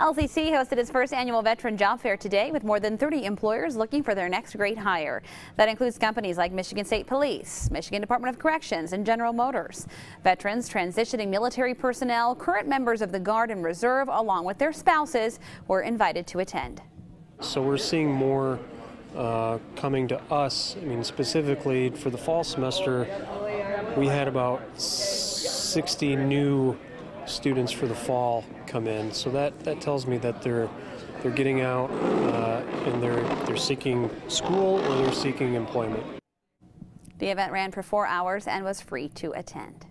LCC hosted its first annual veteran job fair today with more than 30 employers looking for their next great hire. That includes companies like Michigan State Police, Michigan Department of Corrections, and General Motors. Veterans, transitioning military personnel, current members of the Guard and Reserve, along with their spouses, were invited to attend. So we're seeing more uh, coming to us. I mean, specifically for the fall semester, we had about 60 new students for the fall come in. So that, that tells me that they're they're getting out uh, and they're they're seeking school or they're seeking employment. The event ran for four hours and was free to attend.